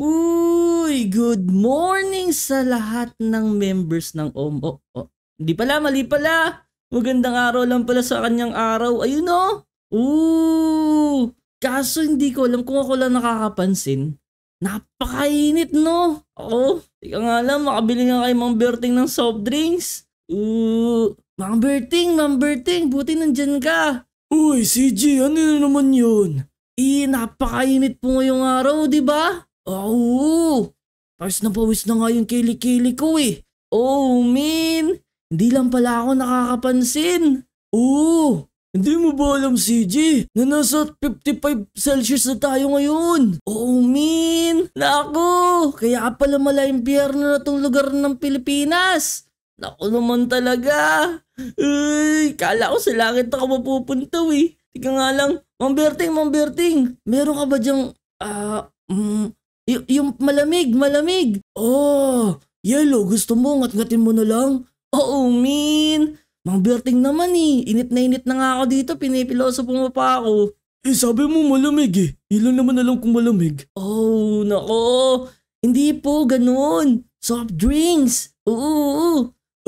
Uy, good morning sa lahat ng members ng OM. Oh, oh, hindi pala, mali pala. Magandang araw lang pala sa kanyang araw. Ayun oh. Ooh. Kaso hindi ko alam kung ako lang nakakapansin. Napakainit no. Oo. Tika nga lang, makabili nga kay Mang Berting ng soft drinks. Ooh. Mang Berting, Mang Berting, buti nandyan ka. Uy, CG, ano na naman yun? Eh, napakainit po ngayong araw, di ba? Oo. Pawis na pawis na nga yung kili-kili ko eh. Oh, man. Hindi lang pala ako nakakapansin. Oo. Hindi mo ba alam, CG, na nasa 55 Celsius na tayo ngayon? Oh, man. Naku, kaya pala mala impyerno na tong lugar ng Pilipinas. Naku naman talaga. Ay, kala ko sa langit ako mapupunta eh. Tika nga lang, Mang Berting, Mang Berting, meron ka ba dyang, ah, uh, mm, y- yung malamig, malamig. Oh, yellow, gusto mo, ngat-ngatin mo na lang? Oo, min. Mang Berting naman eh. Init na init na nga ako dito. Pinipiloso pa ako. Eh sabi mo malamig eh. Ilan naman alam kung malamig. Oh, nako. Hindi po ganun. Soft drinks. Oo, oo.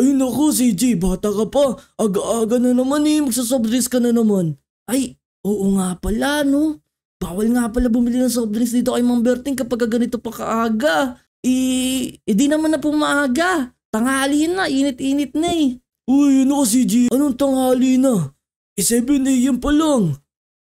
Ay nako CJ, bata ka pa. Aga-aga na naman eh. Magsasoft drinks ka na naman. Ay, oo nga pala no. Bawal nga pala bumili ng soft drinks dito kay Mang Berting kapag ganito pa kaaga. Eh, eh di naman na po maaga. Tanghali na, init-init na eh. Uy, ano kasi G? Anong tanghali na? Eh, 7 a.m. pa lang.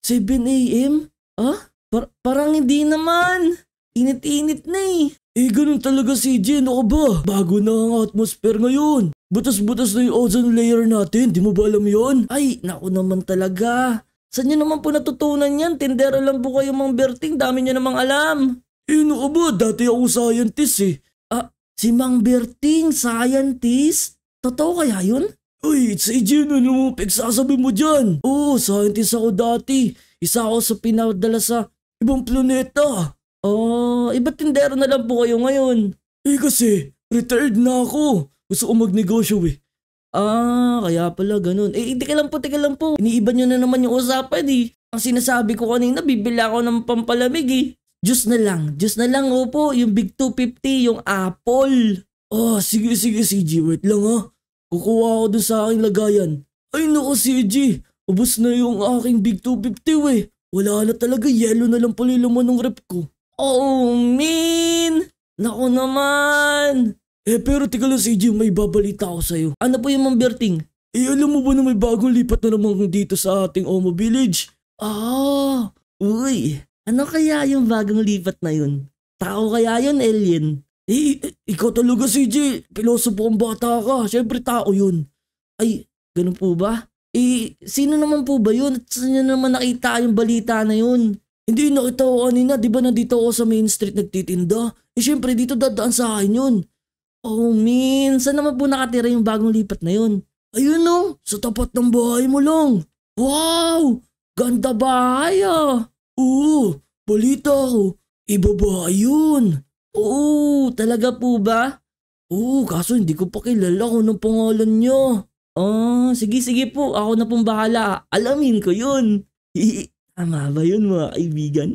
7 a.m.? Ah? Par- parang hindi naman. Init-init na eh. Eh, ganun talaga si G. Ano ka ba? Bago na ang atmosphere ngayon. Butas-butas na yung ozone layer natin. Di mo ba alam yon? Ay, naku naman talaga. Saan nyo naman po natutunan yan? Tindera lang po kayo mang Berting. Dami nyo namang alam. Eh, ano ka ba? Dati ako scientist eh. Ah, si Mang Berting, scientist? Totoo kaya yun? Uy, it's AJ na mo pagsasabi mo dyan. Oo, scientist ako dati. Isa ako sa pinadala sa ibang planeta. Oh, iba't tindero na lang po kayo ngayon. Eh kasi, retired na ako. Gusto ko magnegosyo eh. Ah, kaya pala ganun. Eh, hindi ka lang po, tika lang po. Iniiba nyo na naman yung usapan eh. Ang sinasabi ko kanina, bibila ako ng pampalamig eh. Diyos na lang, Diyos na lang, opo, yung Big 250, yung Apple. Oh, sige, sige, CG, wait lang ha. Kukuha ako dun sa aking lagayan. Ay nako CG, ubos na yung aking Big 250 eh. Wala na talaga, yellow na lang pala yung laman ng rep ko. Oh, man! Nako naman! Eh pero tika lang CG, may babalita ako sa'yo. Ano po yung mamberting? Eh alam mo ba na may bagong lipat na naman dito sa ating Omo Village? Ah, uy, ano kaya yung bagong lipat na yun? Tao kaya yun, alien? Eh, ikaw talaga CJ, pilosopo ang bata ka, syempre tao yun. Ay, ganun po ba? Eh, sino naman po ba yun? At saan naman nakita yung balita na yun? Hindi nakita ko kanina, di ba nandito ako sa main street nagtitinda? Eh syempre dito dadaan sa akin yun. Oh min, saan naman po nakatira yung bagong lipat na yun? Ayun no, sa tapat ng bahay mo lang. Wow! Ganda bahay ah! Oo, balita ko. Iba ba yun? Oo, talaga po ba? Oo, kaso hindi ko pa kilala kung anong pangalan niya. Oh, sige sige po, ako na pong bahala. Alamin ko yun. Tama ba yun mga kaibigan?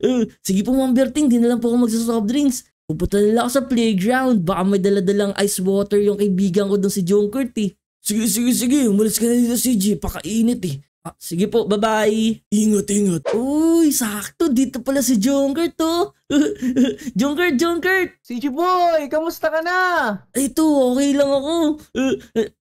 uh, sige po Ma'am Berting, di na lang po ako magsa-soft drinks. Pupunta na ako sa playground. Baka may daladalang ice water yung kaibigan ko doon si Junkert eh. Sige, sige, sige. Umalis ka na dito, CG. Pakainit eh. Ah, sige po, bye-bye. Ingat, ingat. Uy, sakto. Dito pala si Junkert to. Junkert, Junkert. CG boy, kamusta ka na? Ito, okay lang ako.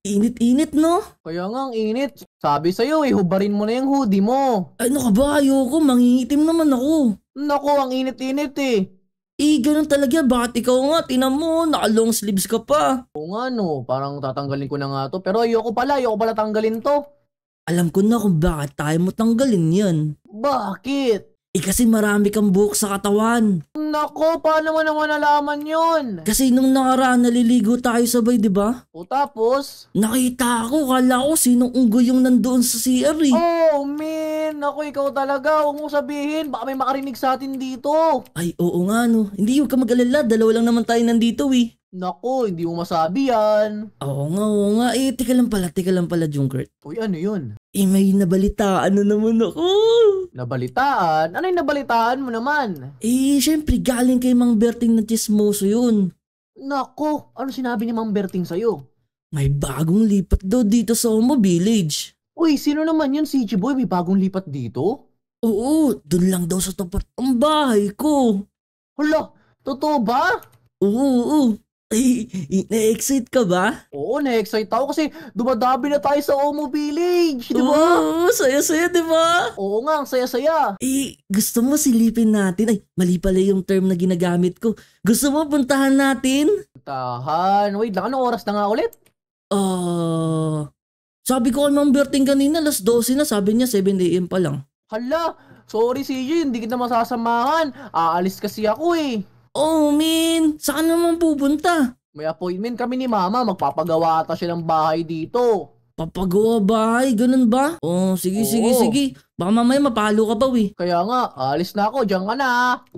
Init-init, no? Kaya nga, ang init. Sabi sa'yo, eh, hubarin mo na yung hoodie mo. Ano ka ba? Ayoko, mangingitim naman ako. Nako, ang init-init eh. Eh, ganun talaga. Bakit ikaw nga? Tinan mo, naka-long sleeves ka pa. Oo nga no, parang tatanggalin ko na nga to. Pero ayoko pala, ayoko pala tanggalin to. Alam ko na kung bakit tayo mo tanggalin yan. Bakit? Eh kasi marami kang buhok sa katawan. Nako, paano mo naman nalaman yun? Kasi nung nakaraan naliligo tayo sabay, di ba? O tapos? Nakita ko, kala ko sinong unggoy yung nandoon sa CR eh. Oh, man! Ako, ikaw talaga. Huwag mo sabihin. Baka may makarinig sa atin dito. Ay, oo nga no. Hindi yung ka mag-alala. Dalawa lang naman tayo nandito eh. Naku, hindi mo masabi yan. Oo nga, oo nga. Eh, tika lang pala, tika lang pala, Junkert. Uy, ano yun? Eh, may nabalitaan na naman ako. Nabalitaan? Ano yung nabalitaan mo naman? Eh, syempre, galing kay Mang Berting na chismoso yun. Naku, ano sinabi ni Mang Berting sa'yo? May bagong lipat daw dito sa Omo Village. Uy, sino naman yun, CG Boy? May bagong lipat dito? Oo, dun lang daw sa tapat ang bahay ko. Hala, totoo ba? Oo, oo. Ay, na-excite ka ba? Oo, na-excite ako kasi dumadabi na tayo sa Omo Village, di ba? Oo, saya-saya, di ba? Oo nga, ang saya-saya. Eh, gusto mo silipin natin? Ay, mali pala yung term na ginagamit ko. Gusto mo puntahan natin? Tahan, wait lang, anong oras na nga ulit? Ah... sabi ko kay Ma'am Berting kanina, alas 12 na. Sabi niya, 7am pa lang. Hala, sorry CJ, hindi kita masasamahan. Aalis kasi ako eh. Oh, min! Saan naman pupunta? May appointment kami ni Mama, magpapagawa ata siya ng bahay dito. Papagawa bahay, ganun ba? Oh, sige, sige, Oo. sige. Baka mamaya mapalo ka pa, eh. Kaya nga, aalis na ako, diyan ka na.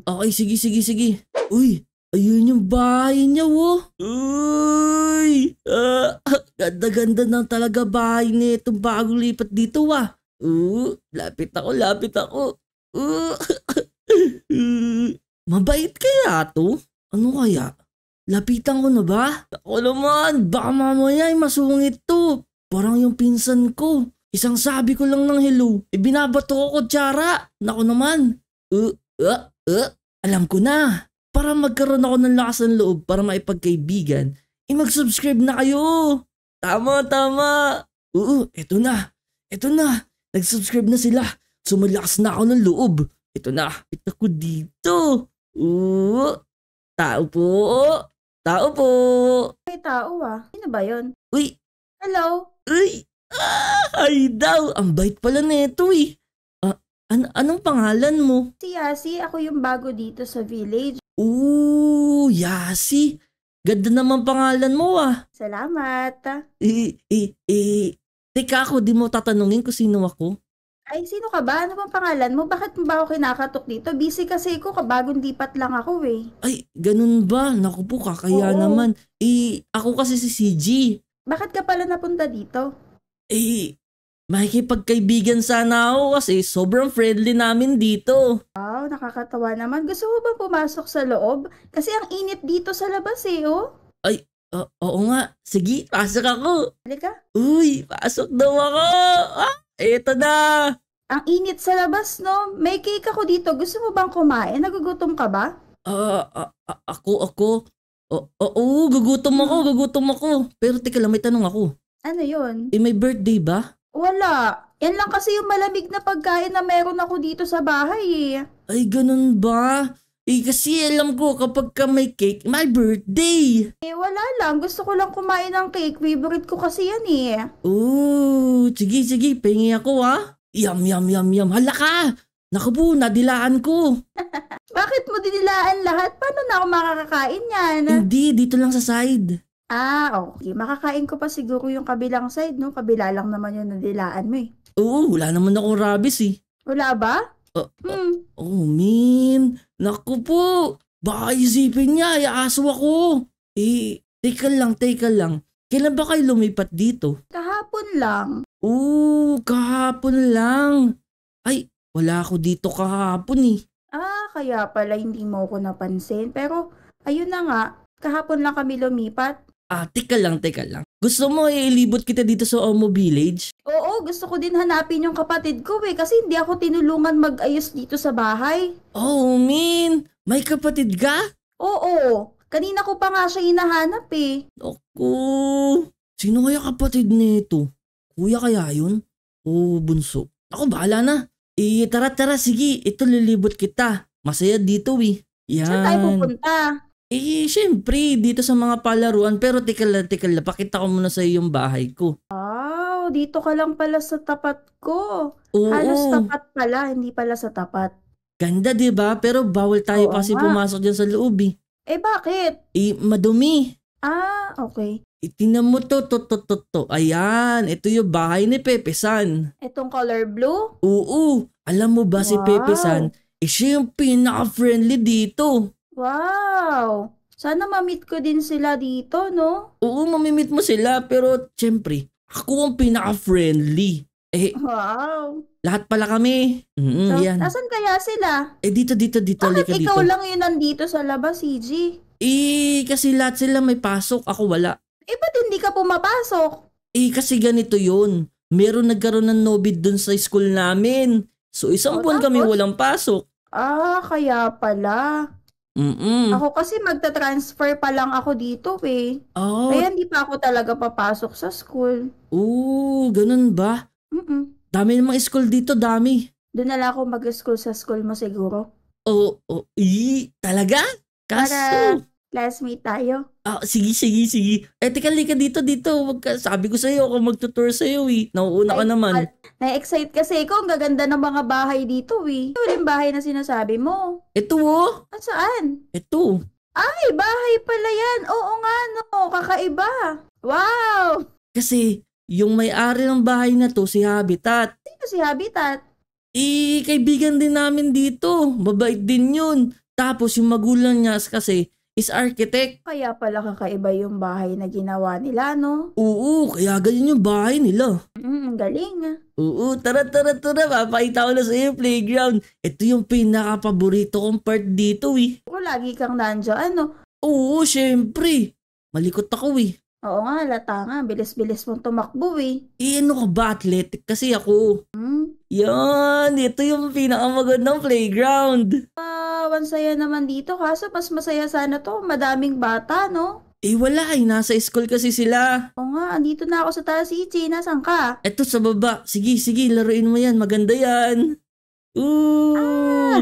Okay, sige, sige, sige. Uy, ayun yung bahay niya, wo. Uy! Ah, ganda-ganda na talaga bahay nito bagong lipat dito, wa. Uh, lapit ako, lapit ako. Uh, mabait kaya to? Ano kaya? Lapitan ko na ba? Ako naman, baka mamaya ay masungit to. Parang yung pinsan ko. Isang sabi ko lang ng hello, e binabato ko kutsara. Nako naman. Uh, uh, uh, alam ko na. Para magkaroon ako ng lakas ng loob para maipagkaibigan, eh mag-subscribe na kayo. Tama, tama. Oo, eto na. Eto na. Nag-subscribe na sila. Sumalakas na ako ng loob. Ito na. Ito ko dito. Oo. Tao po. Tao po. May tao ah. Sino ba yun? Uy, Hello? uy. Ah, ay daw. Ang bait pala nito eh. Ah, an- anong pangalan mo? Si Yasi, ako yung bago dito sa village. Ooh, Yasi. Ganda naman pangalan mo ah. Salamat. Eh, eh, eh. Teka ako, di mo tatanungin kung sino ako? Ay, sino ka ba? Ano bang pangalan mo? Bakit mo ba ako kinakatok dito? Busy kasi ako, kabagong lipat lang ako eh. Ay, ganun ba? Naku po, kakaya Oo. naman. Eh, ako kasi si CG. Bakit ka pala napunta dito? Eh, makikipagkaibigan sana ako kasi sobrang friendly namin dito. Wow, nakakatawa naman. Gusto mo ba pumasok sa loob? Kasi ang init dito sa labas eh, oh. O- oo nga, sige, pasok ako. Halika. Uy, pasok daw ako. Ah, eto na. Ang init sa labas, no? May cake ako dito. Gusto mo bang kumain? Nagugutom ka ba? Ah, ah, ah, ako, ako. Oo, gugutom ako, gugutom ako. Pero teka lang, may tanong ako. Ano yun? Eh, may birthday ba? Wala. Yan lang kasi yung malamig na pagkain na meron ako dito sa bahay eh. Ay, ganun ba? Eh, kasi alam ko kapag ka may cake, my birthday. Eh, wala lang. Gusto ko lang kumain ng cake. Favorite ko kasi yan eh. Oo, sige, sige, pengi ako ha. Yum, yum, yum, yum. Hala ka! Naku po, nadilaan ko. Bakit mo dinilaan lahat? Paano na ako makakakain yan? Hindi, dito lang sa side. Ah, okay. Makakain ko pa siguro yung kabilang side, no? Kabila lang naman yung nadilaan mo eh. Oo, wala naman akong rabies eh. Wala ba? Oh, Hmm. Oh, min. Naku po. Baka isipin niya, iaso ako. Eh, teka lang, teka lang. Kailan ba kayo lumipat dito? Kahapon lang. Oo, kahapon lang. Ay, wala ako dito kahapon eh. Ah, kaya pala hindi mo ako napansin. Pero, ayun na nga. Kahapon lang kami lumipat. Ah, teka lang, teka lang. Gusto mo ilibot kita dito sa Omo Village? Oo, gusto ko din hanapin yung kapatid ko eh. Kasi hindi ako tinulungan mag-ayos dito sa bahay. Oh, min. May kapatid ka? Oo, kanina ko pa nga siya hinahanap eh. Ako. Sino kaya kapatid nito? Kuya kaya yun? O bunso? Ako, bahala na. Eh, tara, tara, sige. Ito lilibot kita. Masaya dito eh. Yan. Saan tayo pupunta? Eh, syempre, dito sa mga palaruan. Pero teka lang, teka lang. Pakita ko muna sa yung bahay ko. Wow, dito ka lang pala sa tapat ko. Oo. Halos tapat pala, hindi pala sa tapat. Ganda, di ba? Pero bawal tayo Oo kasi nga. pumasok dyan sa loob eh. Eh bakit? Eh, madumi. Ah, okay. Itinan mo to, to, to, to, to. Ayan, ito yung bahay ni Pepe San. Itong color blue? Oo, alam mo ba si Wow. Pepe San, eh siya yung pinaka-friendly dito. Wow! Sana ma-meet ko din sila dito, no? Oo, mamimit mo sila pero syempre, ako ang pinaka-friendly. Eh, Wow. lahat pala kami. Mm, So, yan. nasan kaya sila? Eh, dito, dito, dito, Bakit ikaw dito. lang yun nandito sa labas, CG? Eh, kasi lahat sila may pasok, ako wala. Eh, ba't hindi ka pumapasok? Eh, kasi ganito yun. Meron nagkaroon ng nobid dun sa school namin. So, isang O, buwan kami tapos? walang pasok. Ah, kaya pala. Mm-mm. Ako kasi magta-transfer pa lang ako dito eh. Oh, Kaya hindi pa ako talaga papasok sa school. oo, ganun ba? Mm-mm. Dami namang school dito, dami. Doon na lang ako mag-school sa school mo siguro. Oo, oh, eh, talaga? Kaso, Para classmate tayo. ah, sige, sige, sige. Eh, teka, lika dito, dito. Wag ka, sabi ko sa'yo, ako magtutour sa'yo eh. Nauuna ka naman. Na-excite kasi ikaw. Ang gaganda ng mga bahay dito eh. Ito yung bahay na sinasabi mo. Ito oh, At saan? ito. Ay, bahay pala yan. Oo nga no. Kakaiba. Wow! Kasi, yung may-ari ng bahay na to, si Habitat. Sino si Habitat? Eh, kaibigan din namin dito. Mabait din yun. Tapos yung magulang niya kasi is architect. Kaya pala kakaiba yung bahay na ginawa nila, no? Oo, kaya ganyan yung bahay nila. Mm, galing. Oo, tara, tara, tara. Papakita ko na sa iyo yung playground. Ito yung pinaka-paborito kong part dito eh. O, lagi kang nandiyan, ano? Oo, syempre. Malikot ako eh. Oo nga, lata nga. Bilis-bilis mong tumakbo eh. Eh, ano ka ba? Athletic kasi ako. Hmm? Yan, ito yung pinakamagandang playground. Ah, ang saya naman dito. Kaso mas masaya sana to. Madaming bata, no? Eh, wala eh. Nasa school kasi sila. Oo nga, andito na ako sa taas, Ichi. Nasaan ka? Eto sa baba. Sige, sige, laruin mo yan. Maganda yan. Ooh. Ah!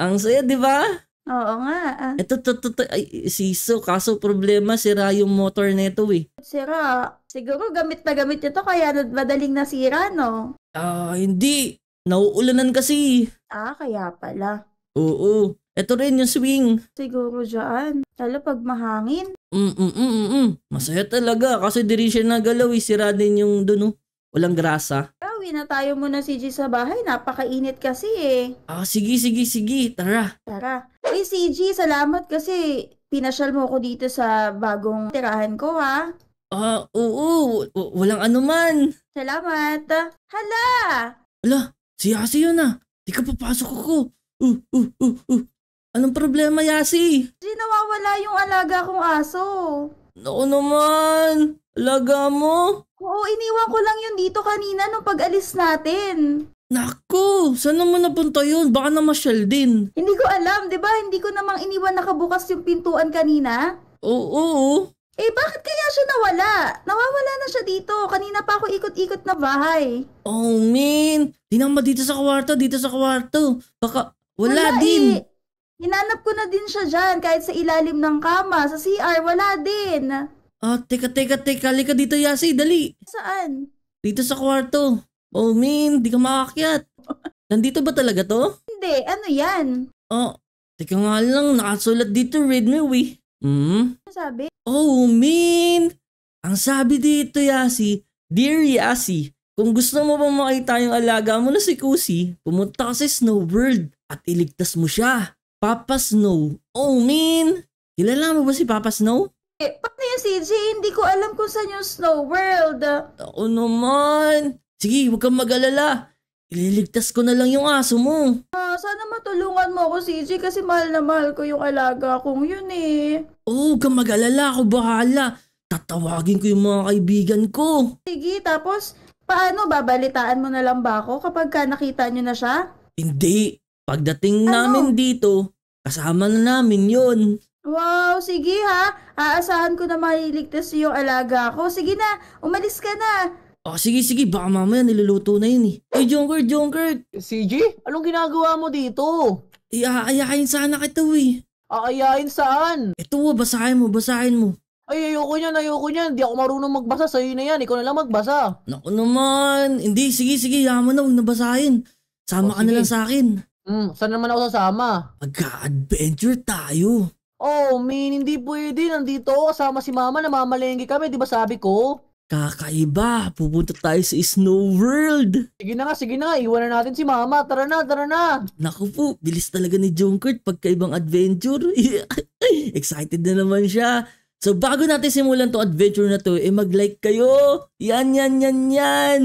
Ang saya, di ba? Oo nga. Ah, Ito, to, to, to. Ay, siso. Kaso problema, sira yung motor neto eh. sira. Siguro gamit na gamit ito kaya madaling nasira, no? Ah, hindi. Nauulanan kasi. Ah, kaya pala. Oo. Ito rin yung swing. Siguro dyan. Lalo pag mahangin. Mm, mm, mm, mm, mm. Masaya talaga. Kasi di rin siya nagalaw eh. Sira din yung dun oh. Walang grasa. Uwi na tayo muna CG sa bahay. Napakainit kasi eh. Ah, sige, sige, sige. Tara. Tara. Uy, CG, salamat kasi pinasyal mo ko dito sa bagong tirahan ko, ha? Ah, oo. W- walang anuman. Salamat. Hala! Ala, si Yasi yun ah. Di ka papasok ako. Uh, uh, uh, uh. Anong problema, Yasi? Di nawawala yung alaga kong aso. Naku naman. Alaga mo. Oo, iniwan ko lang yun dito kanina nung pag-alis natin. Naku, saan naman napunta yun? Baka namasyal din. Hindi ko alam, di ba? Hindi ko namang iniwan nakabukas yung pintuan kanina. Oo, oo. Eh, bakit kaya siya nawala? Nawawala na siya dito. Kanina pa ako ikot-ikot na bahay. Oh, man. Tingnan mo dito sa kwarto, dito sa kwarto. Baka wala, din. Eh. Hinanap ko na din siya dyan kahit sa ilalim ng kama. Sa CR, wala din. Ah, teka, teka, teka. Halika dito, Yasi. Dali. Saan? Dito sa kwarto. Oh, man. Di ka makakyat. Nandito ba talaga to? Hindi, ano yan? Oh, teka nga lang. Nakasulat dito, read me, we. Hmm? Ano sabi? Oh, man! Ang sabi dito, Yasi, Dear Yasi, kung gusto mo bang makita yung alaga mo na si Kusi, pumunta ka sa Snow World at iligtas mo siya. Papa Snow. Oh, man! Kilala mo ba si Papa Snow? Eh, paano yung CJ? Hindi ko alam kung saan yung Snow World. Ako naman. Sige, huwag kang mag-alala. Ililigtas ko na lang yung aso mo. Ah, sana matulungan mo ako, CJ, kasi mahal na mahal ko yung alaga kong yun eh. Oh, huwag kang mag-alala. Ako bahala. Tatawagin ko yung mga kaibigan ko. Sige, tapos, paano? Babalitaan mo na lang ba ako kapag ka nakita nyo na siya? Hindi. Pagdating Ano? namin dito, kasama na namin yon. Wow, sige ha. Aasahan ko na maliligtas yung alaga ko. Sige na, umalis ka na. Oh, sige, sige. Baka mamaya niluluto na yun eh. Ay, Jonkert, Jonkert. CG, anong ginagawa mo dito? Iaayakin sana kita eh. Aayain saan? Ito, oh, basahin mo, basahin mo. Ay, ayoko niyan, ayoko niyan. Di ako marunong magbasa. Sa'yo na yan. Ikaw na lang magbasa. Naku naman. Hindi, sige, sige. Yaman na, huwag na basahin. Sama Oh, ka na lang sa akin. Hmm, saan naman ako sasama? Magka-adventure tayo. Oh, min, hindi pwede. Nandito ako kasama si mama. Namamalengke kami. Di ba sabi ko? kakaiba. Pupunta tayo sa Snow World. Sige na nga, sige na nga. Iwanan natin si mama. Tara na, tara na. Naku po, bilis talaga ni Junkert pagkaibang adventure. Excited na naman siya. So bago natin simulan tong adventure na to, eh mag-like kayo. Yan, yan, yan, yan.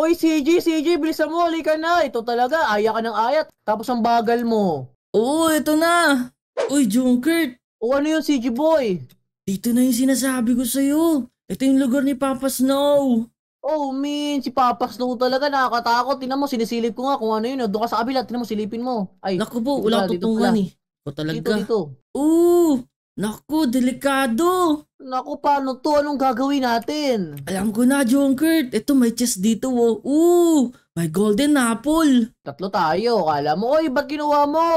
Oy, CJ, CJ, bilisan mo. Halika na. Ito talaga. Aya ka ng ayat. Tapos ang bagal mo. Oo, ito na. Uy, Junkert, O ano yun, CJ boy? dito na yung sinasabi ko sa'yo. Ito yung lugar ni Papa Snow. Oh, man, si Papa Snow talaga nakakatakot. Tingnan mo, sinisilip ko nga kung ano yun. Doon ka sa kabila, tingnan mo, silipin mo. Ay, Naku po, wala tutungan pala. eh. O talaga. Dito, dito. Oo, naku, delikado. Naku, paano to? Anong gagawin natin? Alam ko na, Junkert. Ito, may chest dito, oh. Oo, may golden apple. Tatlo tayo. Kala mo, oy, ba't kinuha mo?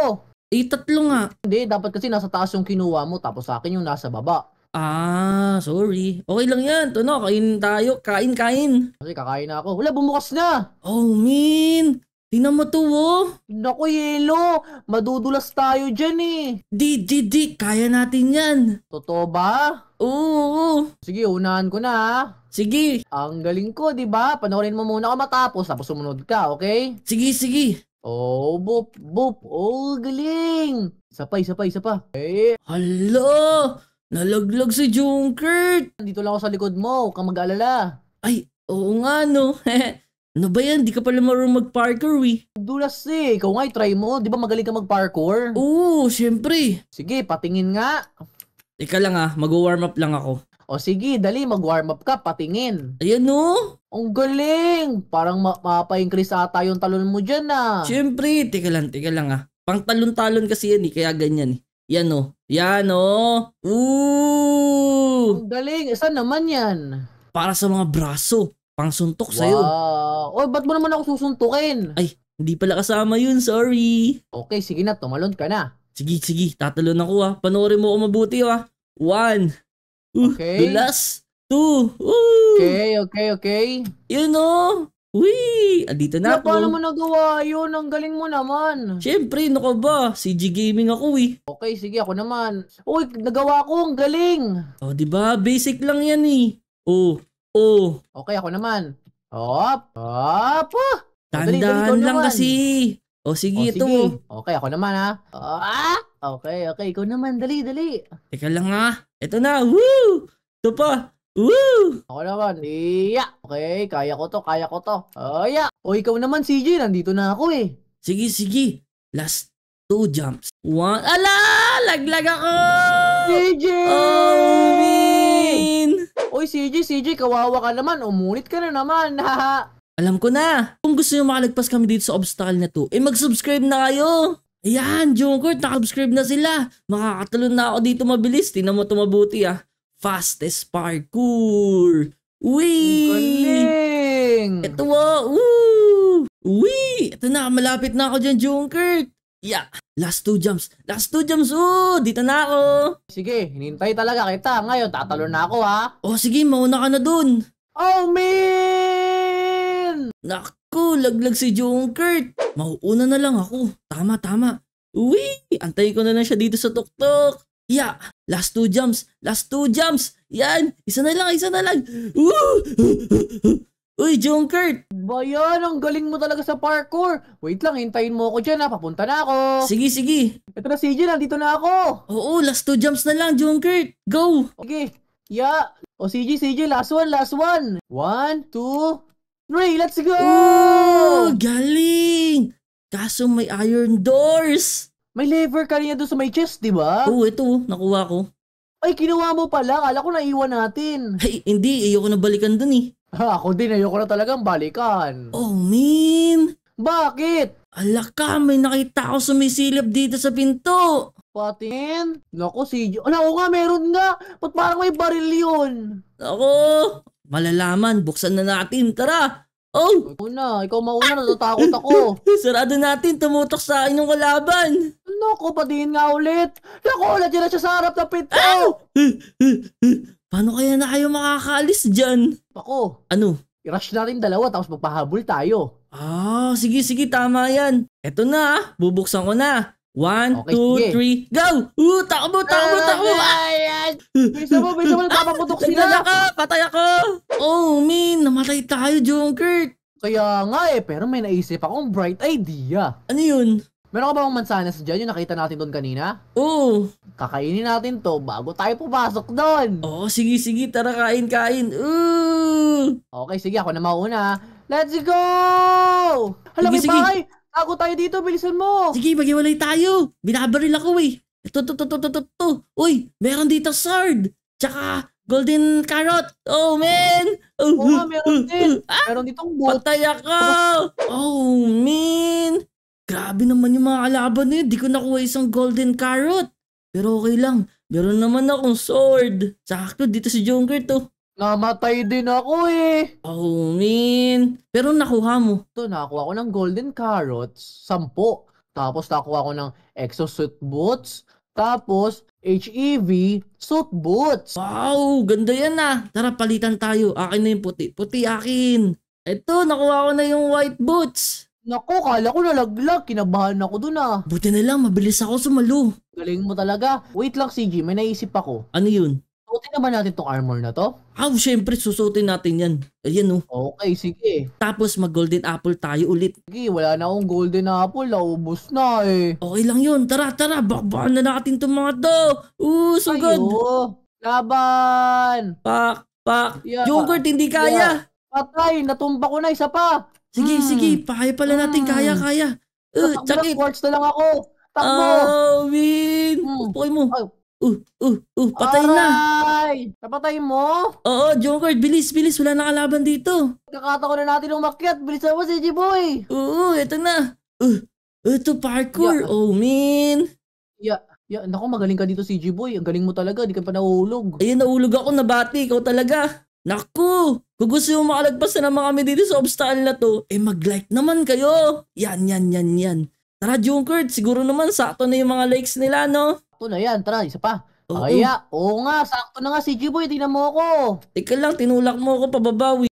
Eh, tatlo nga. Hindi, dapat kasi nasa taas yung kinuha mo, tapos sa akin yung nasa baba. Ah, sorry. Okay lang yan. Ito na, kain tayo. Kain, kain. Kasi kakain na ako. Wala, bumukas na! Oh, min. Tingnan mo to, oh. Naku, Yelo! Madudulas tayo dyan eh! Di, di, di. Kaya natin yan. Totoo ba? Oo, oo. Sige, unahan ko na ha. Sige. Ang galing ko, di ba? Panoorin mo muna ako matapos, tapos sumunod ka, okay? Sige, sige. Oh, bup, bup. Oh, galing! Isa pa, isa pa, isa pa. Eh, Hala! Nalaglag si Junkert. dito lang ako sa likod mo, huwag kang mag-alala. Ay, oo nga, no. ano ba yan? Di ka pala marunong mag-parkour, eh. Dulas eh, ikaw nga, try mo. Di ba magaling ka mag-parkour? Oo, syempre. Sige, patingin nga. Teka lang ah, mag-warm up lang ako. O sige, dali, mag-warm up ka, patingin. Ayan no. Ang galing! Parang ma mapa-increase ata yung talon mo dyan ah. Syempre, teka lang, teka lang ah. Pang talon-talon kasi yan eh, kaya ganyan eh. Yan oh. Yan oh. Ooh! Ang galing, isa naman yan. Para sa mga braso. Pang suntok sa'yo. Wow. Oh, ba't mo naman ako susuntukin? Hindi pala kasama yun, sorry. Okay, sige na, tumalon ka na. Sige, sige, tatalon ako ah. Panoorin mo ako mabuti ah. One. Uh, Okay. Dulas. Two. Ooh. Okay, okay, okay. Yun oh. Wee! Andito na Na, paano ako. mo nagawa yun? Ang galing mo naman. Siyempre, ano ka ba? CG Gaming ako eh. Okay, sige, ako naman. Uy, nagawa ko, ang galing. Oh, di ba? Basic lang yan eh. Oh, oh. Okay, ako naman. Hop, hop. ikaw Tandahan lang naman. kasi. Oh, O, sige, ito. sige. Okay, ako naman ha. Ah! Okay, okay, ikaw naman. Dali, dali. Teka lang ah. Ito na. Woo! Ito pa. Woo! Ako naman. Iya. Okay, kaya ko to, kaya ko to. Oh, yeah. O, ikaw naman, CJ. Nandito na ako eh. Sige, sige. Last two jumps. One. Ala! Laglag ako! CJ! Oh! Oy, CJ, CJ, kawawa ka naman. Umunit ka na naman. Alam ko na. Kung gusto nyo makalagpas kami dito sa obstacle na to, eh mag-subscribe na kayo. Ayan, Junkert, nakasubscribe na sila. Makakatalon na ako dito mabilis. Tingnan mo ito mabuti ah. Fastest parkour. Wee! Galing. Ito ah. Woo! Wee! Ito na, malapit na ako dyan, Junkert. Yeah. Last two jumps. Last two jumps. Oh, dito na ako. Sige, hinintay talaga kita. Ngayon, tatalon na ako ha. Oh, sige, mauna ka na dun. Oh, man! Naku, laglag si Junkert. Mauuna na lang ako. Tama, tama. Uwi! Antayin ko na lang siya dito sa tuktok. Yeah! Last two jumps! Last two jumps! Yan! Isa na lang, isa na lang! Woo! Uy, Junkert! Bayan, ang galing mo talaga sa parkour. Wait lang, hintayin mo ako dyan ha. Papunta na ako. Sige, sige. Ito na CJ, nandito na ako. Oo, last two jumps na lang, Junkert. Go! Okay, yeah. O CJ, CJ, last one, last one. One, two, three, let's go! Oh, galing! Kaso may iron doors. May lever kanina doon sa may chest, di ba? Oo, ito, nakuha ko. Ay, kinuha mo pala. Kala ko naiwan natin. Ay, hindi, ayoko na balikan dun eh. Ha, ako din, ayoko na talagang balikan. Oh, man! Bakit? Ala ka, may nakita ako sumisilip dito sa pinto. Patin? Naku, CJ. Ala, oo nga, meron nga. Ba't parang may baril yun? Ako, malalaman, buksan na natin, tara. Oh, Ikaw na, ikaw mauna, natatakot ako. sarado natin, tumutok sa akin yung kalaban. Naku, patingin nga ulit. Naku, nandiyan na siya sa harap ng pinto. Paano kaya na kayo makakaalis dyan? Ako, Ano? i-rush natin dalawa tapos magpahabol tayo. Ah, sige, sige, tama yan. Eto na, ah, bubuksan ko na. One, Okay, two, sige. three, go! Uh, takbo, takbo, takbo! Ayan! Bisa mo, bisa mo, nagpapaputok Patay sila! ako! Patay ako! Oh, min! Namatay tayo, Junkert! Kaya nga eh, pero may naisip akong bright idea. Ano yun? Meron ka ba akong mansanas dyan, yung nakita natin doon kanina? Oh, Kakainin natin to bago tayo pumasok doon. oh, sige, sige, tara, kain, kain. Uh! Okay, sige, ako na mauna. Let's go! Hala, Sige, may sige. bahay! Tago tayo dito, bilisan mo! Sige, maghiwalay tayo. Binabaril ako eh. Ito, ito, ito, ito, ito, ito. Uy, meron dito sword. Tsaka, golden carrot. Oh, man. Oh, Oo nga, meron din. Ah, Meron ditong boot. patay ako. Oh, man. Grabe naman yung mga kalaban na yun. Di ko nakuha isang golden carrot. Pero okay lang. Meron naman akong sword. Sakto, dito si Junker to. Namatay din ako eh. Oh, man. Pero nakuha mo. Ito, nakakuha ko ng golden carrots, sampo. Tapos nakakuha ko ng exosuit boots. Tapos, HEV suit boots. Wow, ganda yan ah. Tara, palitan tayo. Akin na yung puti. Puti akin. Ito, nakuha ko na yung white boots. Naku, kala ko nalaglag. Kinabahan ako dun ah. Buti na lang, mabilis ako sumalo. Galing mo talaga. Wait lang, CG. May naisip ako. Ano yun? Suotin naman natin tong armor na to. Ah, syempre, susutin natin yan. Ayan oh. Okay, sige. Tapos mag-golden apple tayo ulit. Sige, wala na akong golden apple. Naubos na eh. Okay lang yun. Tara, tara. Bakbakan na natin itong mga to. Uh, sugod. Ayo. Laban. Pak, pak. Yeah. Yogurt, hindi kaya. Patay, natumba ko na isa pa. Sige, Hmm. sige. Pakaya pala natin. Hmm. Kaya, kaya. Uh, Takbo na, sakit. quartz na lang ako. Takbo. Oh, Win. Hmm. Pupoy mo. Ay. Uh, uh, uh. Patay na. Aray! Napatay mo? Oo, Jonkert, bilis, bilis. Wala na kalaban dito. Kakataon na natin umakyat. Bilisan mo, CG Boy. Oo, eto na. Uh, ito parkour. Yeah. Oh, man. Ya, ya, naku, magaling ka dito, CG Boy. Ang galing mo talaga, di ka pa nahulog. Ayun, naulog ako, nabati. Ikaw talaga. Naku! Kung gusto mo makalagpas na naman kami dito sa obstacle na to, eh mag-like naman kayo. Yan, yan, yan, yan. Tara, Junkert, siguro naman sakto na yung mga likes nila, no? Ito na yan, tara, isa pa. Oo. Aya, oo nga, sakto na nga, CG Boy, tingnan mo ako. Teka lang, tinulak mo ako pababawi.